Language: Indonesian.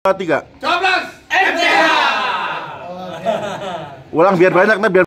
tiga. Coblos Ulang biar banyak nah biar